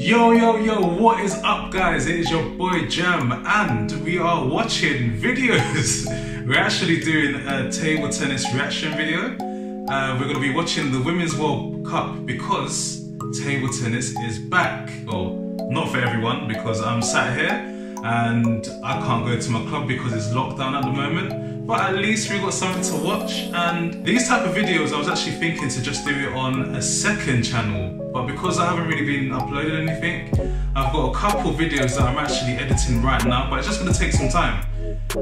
Yo, yo, yo, what is up, guys? It is your boy Jam, and we are watching videos. We're actually doing a table tennis reaction video. Uh, we're going to be watching the Women's World Cup because table tennis is back. Well, not for everyone because I'm sat here and I can't go to my club because it's locked down at the moment but at least we got something to watch. And these type of videos I was actually thinking to just do it on a second channel. But because I haven't really been uploading anything I've got a couple videos that I'm actually editing right now but it's just going to take some time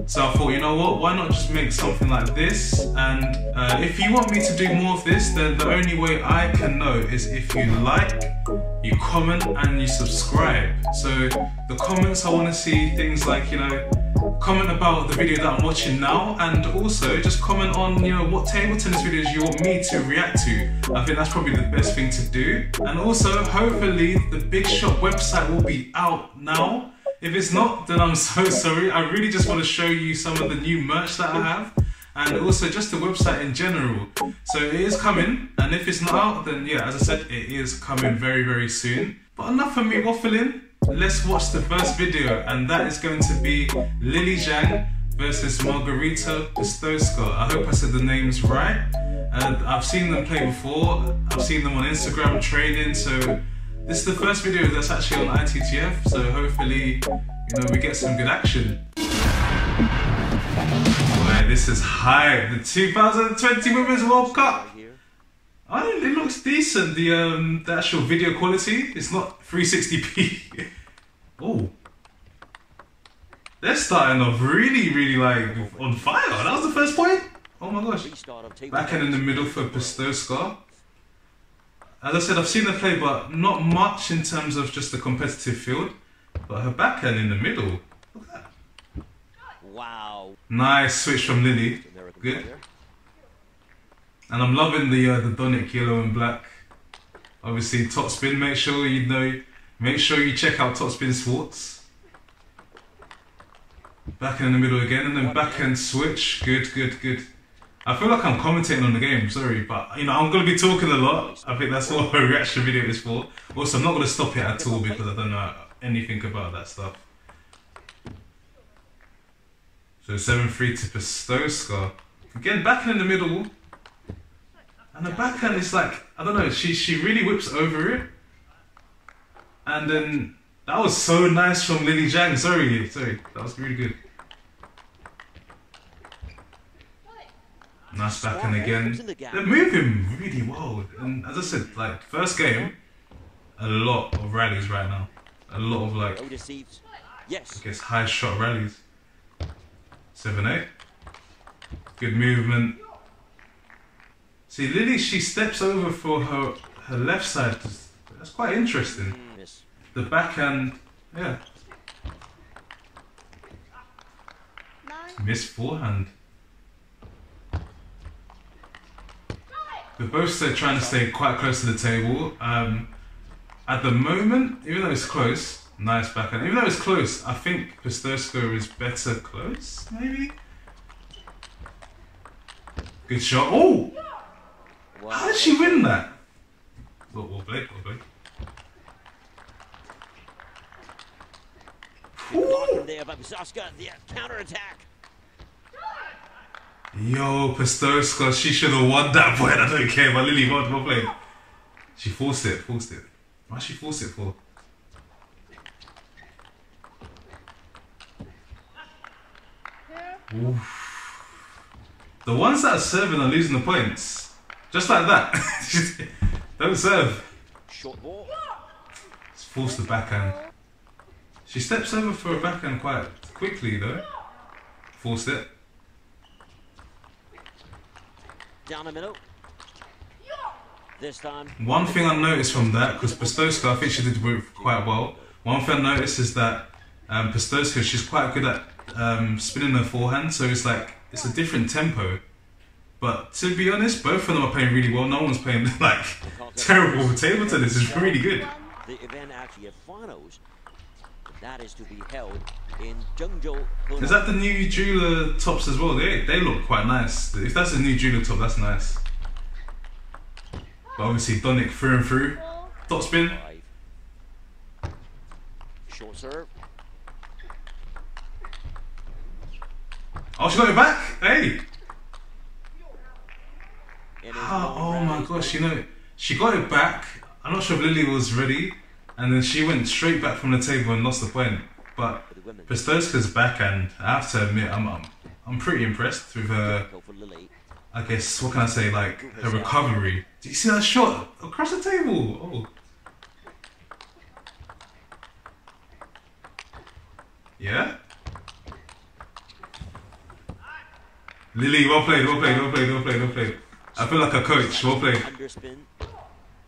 so I thought, you know what, why not just make something like this? And uh, if you want me to do more of this, then the only way I can know is if you like, you comment, and you subscribe. So the comments, I want to see things like, you know, comment about the video that I'm watching now and also just comment on you know what table tennis videos you want me to react to. I think that's probably the best thing to do. And also hopefully the Big Shot website will be out now. If it's not, then I'm so sorry. I really just want to show you some of the new merch that I have and also just the website in general. So it is coming and if it's not out, then yeah, as I said, it is coming very, very soon. But enough of me waffling let's watch the first video and that is going to be Lily Zhang versus Margaryta Pistowska. I hope I said the names right. And I've seen them play before. I've seen them on Instagram training. So this is the first video that's actually on ITTF. So hopefully, you know, we get some good action. Boy, this is high. The 2020 Women's World Cup. I think it looks decent. The um, the actual video quality. It's not 360p. oh, they're starting off really, really like on fire. That was the first point. Oh my gosh. Backhand in the middle for Pistowska. As I said, I've seen her play, but not much in terms of just the competitive field. But her backhand in the middle. Look at that. Wow. Nice switch from Lily. Good. And I'm loving the uh, the Donic yellow and black. Obviously, Topspin. Make sure you know. Make sure you check out Topspin Sports. Backhand in the middle again, and then backhand switch. Good, good, good. I feel like I'm commentating on the game. Sorry, but you know I'm gonna be talking a lot. I think that's what a reaction video is for. Also, I'm not gonna stop it at all because I don't know anything about that stuff. So 7-3 to Pistowska. Again, back in the middle. And the backhand is like, I don't know, she she really whips over it. And then that was so nice from Lily Zhang. Sorry, sorry, that was really good. Nice backhand again. They're moving really well. And as I said, like first game, a lot of rallies right now. A lot of like, yes. I guess high shot rallies. Seven eight. Good movement. See, Lily, she steps over for her, her left side. That's quite interesting. The backhand, yeah. Miss forehand. They're both trying to stay quite close to the table. Um, at the moment, even though it's close, nice backhand. Even though it's close, I think Pistowska is better close, maybe? Good shot. Oh! Wow. How did she win that? What, what Blake, what Blake? there, but Zaska, the counter attack. Yo, Pistowska, she should have won that point. I don't care, but Lily, what, what Blake? She forced it, forced it. Why she forced it for? Oof. The ones that are serving are losing the points. Just like that. Don't serve. Short ball. Let's force the backhand. She steps over for a backhand quite quickly though. Forced it. Down the middle. This time. One thing I noticed from that, because Pistowska, I think she did quite well. One thing I noticed is that um, she's quite good at um, spinning her forehand, so it's like it's a different tempo. But to be honest, both of them are playing really well. No one's playing like terrible table tennis. It's really good. The event actually at finals. That is to be held in Zhengzhou. Is that the new Joola tops as well? They they look quite nice. If that's a new Joola top, that's nice. But obviously Donic through and through. Top spin. Short serve. Oh, she got it back. Hey. Oh, oh my gosh, you know, she got it back. I'm not sure if Lily was ready, and then she went straight back from the table and lost the point. But. Pistowska's backhand, I have to admit, I'm, I'm, I'm pretty impressed with her. I guess, what can I say, like, her recovery. Do you see that shot across the table? Oh. Yeah? Lily, well played, well played, well played, well played, well played. I feel like a coach, well played.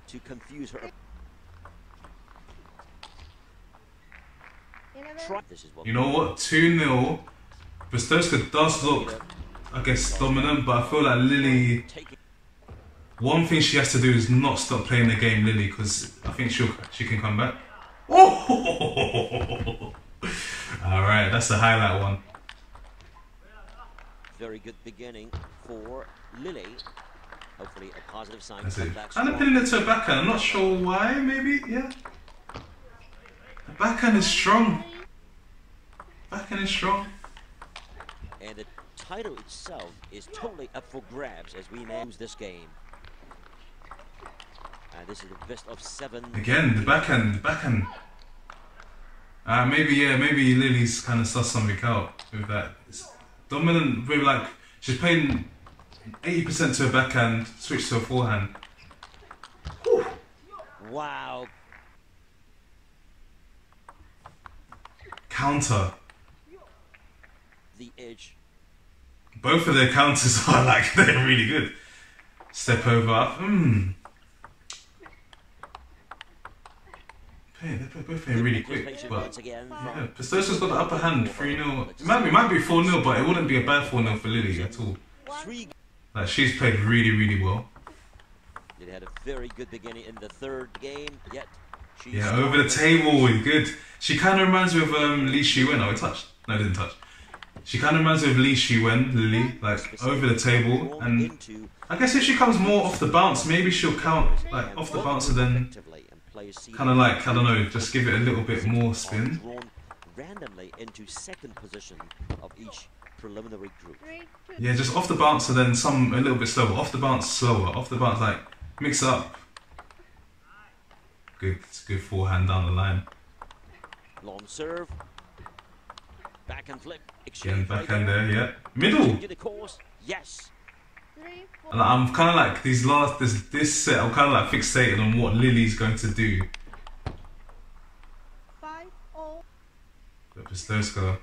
To confuse her. Try. This is what You know what? 2 0. Pistowska does look, I guess, dominant, but I feel like Lily. One thing she has to do is not stop playing the game, Lily, because I think she'll she can come back. Oh! All right, that's the highlight one. very good beginning for Lily. Hopefully a positive sign. That's it. And I'm strong. pinning it to a backhand. I'm not sure why. Maybe, yeah. The backhand is strong. Backhand is strong. And the title itself is totally up for grabs as we lose this game. And this is the best of seven. Again, the backhand, the backhand. Uh, maybe yeah, maybe Lily's kind of sussed something out with that. It's dominant, maybe like she's playing eighty percent to a backhand, switch to a forehand. Wow. Counter. The edge. Both of their counters are like they're really good. Step over up. Hmm. Hey, they're both playing really quick, but yeah, from Pistosca's got the upper hand, 3 0. It might be, it might be 4 0, but it wouldn't be a bad 4 0 for Lily at all. Like, she's played really, really well. It had a very good beginning in the third game, yet Yeah, over the table, good. She kind of reminds me of um, Liu Shiwen. Oh, it touched. No, didn't touch. She kind of reminds me of Liu Shiwen, Lily, like over the table. And I guess if she comes more off the bounce, maybe she'll count like off the bounce and then kind of like I don't know, just give it a little bit more spin. Randomly into second position of each preliminary group. Yeah, just off the bounce and then some a little bit slower. Off the bounce, slower. Off the bounce, like mix up. Good, good forehand down the line. Long serve. Backhand flip. Again, Exchange. right backhand there, yeah. Middle. The course. Yes. three, four, And I'm kind of like these last this this set. I'm kind of like fixated on what Lily's going to do. five, oh, But Pistowska,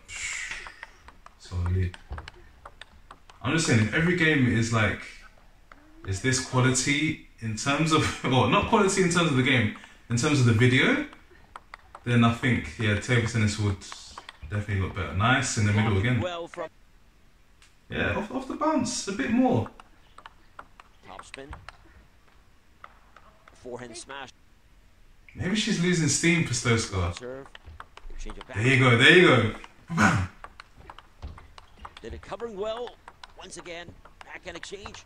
solid. I'm just saying, if every game is like, is this quality in terms of, well, not quality in terms of the game, in terms of the video, then I think, yeah, table tennis would definitely look better. Nice in the middle again. Well from Yeah, off, off the bounce, a bit more. top spin. Forehand smash. Maybe she's losing steam. Exchange. There you go, there you go. Bam. Did it covering well. Once again, backhand exchange.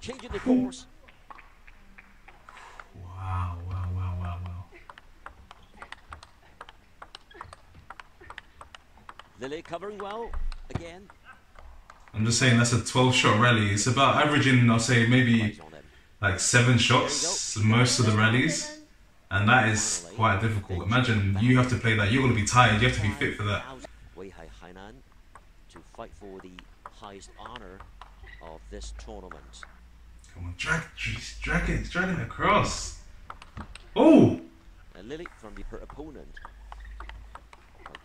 Changing the course. Wow, wow, wow, wow, wow. Lily covering well. Again. I'm just saying that's a 12 shot rally. It's about averaging, I'll say, maybe Eyes on them. like seven shots most of the rallies, and that is quite difficult. Imagine you have to play that. You're gonna be tired. You have to be fit for that. Weihai Hainan to fight for the highest honor of this tournament. Come on, drag, it's dragging across. Oh, And Lily from the, her opponent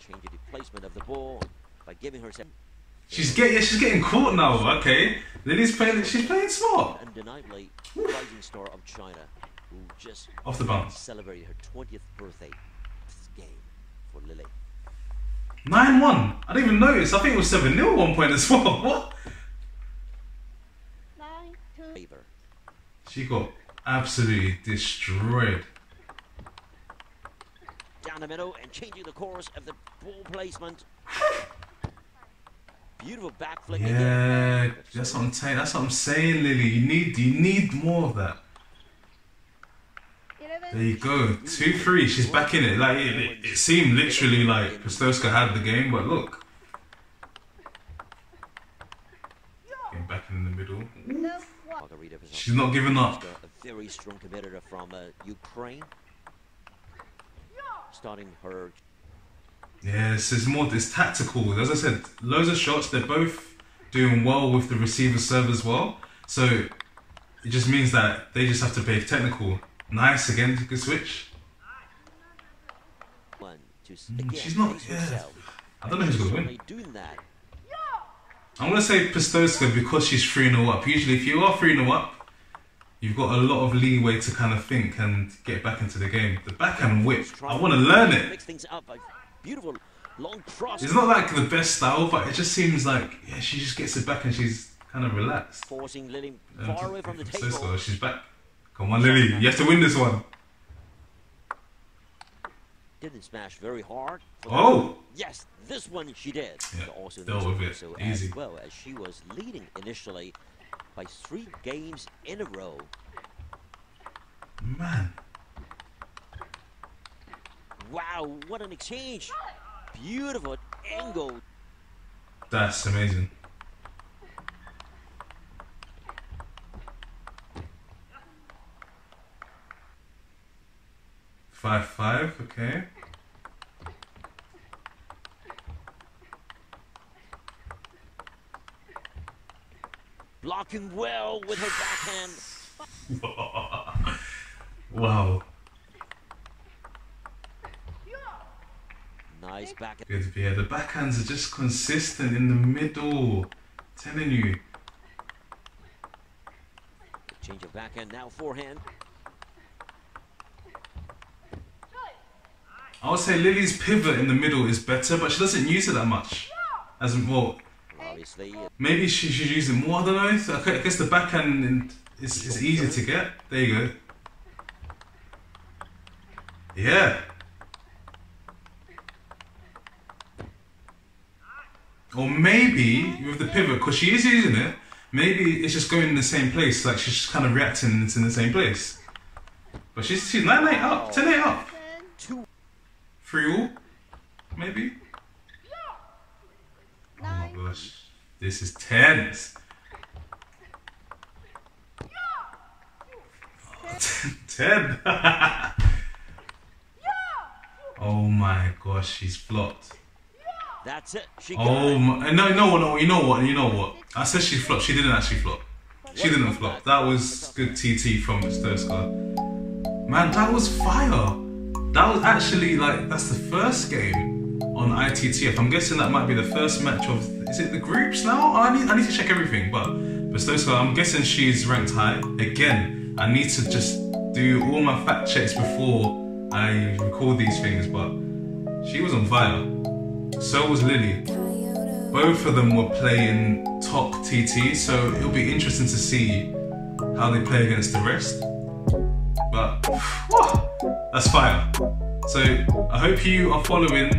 changing the placement of the ball by giving herself she's getting, yeah, she's getting caught now. Okay, Lily's playing, she's playing smart. undeniably rising star of China who just Off the bounce. celebrated her 20th birthday this game for Lily. Nine one. I didn't even notice. I think it was seven 0 at one point as well. What? nine, two, Favor. She got absolutely destroyed. Down the middle and changing the course of the ball placement. Beautiful back flick Yeah, again. that's what I'm saying. That's what I'm saying, Lily. You need, you need more of that. There you go. 2 3. She's back in it. Like, it, it, it seemed literally like Pistowska had the game, but look. Getting back in the middle. Love one. Margaryta Pesotska, She's not giving up. a very strong competitor from uh, Ukraine. Starting her Yes, it's more it's tactical. As I said, loads of shots. They're both doing well with the receiver serve as well. So it just means that they just have to play technical. Nice again, good switch. one to s- Mm, again, she's not- yeah. I don't know who's gonna win. Doing that. I'm gonna say Pistowska because she's 3 0 up. Usually, if you are 3 0 up, you've got a lot of leeway to kind of think and get back into the game. The backhand whip, I want to learn it. Mix things up. A beautiful long cross. It's not like the best style, but it just seems like yeah, she just gets it back and she's kind of relaxed. forcing Lily Um, far away from the table. she's back. Come on, Lily, you have to win this one. Didn't smash very hard. Oh, Yes, this one she did. Yeah, also dealt with it. So Easy. as well as she was leading initially by three games in a row. man. Wow, what an exchange! Beautiful angle. That's amazing. Five five, okay. Blocking well with her backhand. wow, Nice back. good. Yeah, the backhands are just consistent in the middle. telling you. Change of backhand, now forehand. I would say Lily's pivot in the middle is better, but she doesn't use it that much. As well, Obviously, maybe she should use it more. I don't know. I guess the backhand is, is easier to get. There you go. Yeah. Or maybe with the pivot, because she is using it, maybe it's just going in the same place. Like she's just kind of reacting and it's in the same place. But she's, she's 9 8 up, 10 8 up. 3 all, maybe. Oh my gosh. This is tense. Ten. oh my gosh, she's flopped. That's it. She Oh my, uh, no, no, no, you know what, you know what? I said she flopped. She didn't actually flop. She didn't flop. That was good TT from Stoska. Man, that was fire. That was actually like that's the first game on ITTF. I'm guessing that might be the first match of. Is it the groups now? Oh, I need I need to check everything. But Stoska, I'm guessing she's ranked high. Again, I need to just do all my fact checks before I record these things. But she was on fire. So was Lily both of them were playing top TT, so it'll be interesting to see how they play against the rest. But whew, that's fire. So I hope you are following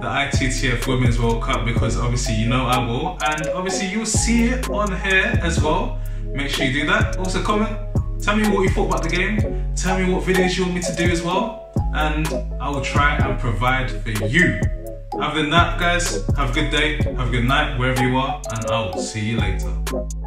the ITTF Women's World Cup because obviously you know I will, and obviously you'll see it on here as well. Make sure you do that. Also comment, tell me what you thought about the game. Tell me what videos you want me to do as well, and I will try and provide for you. Other than that, guys, have a good day, have a good night, wherever you are, and I'll see you later.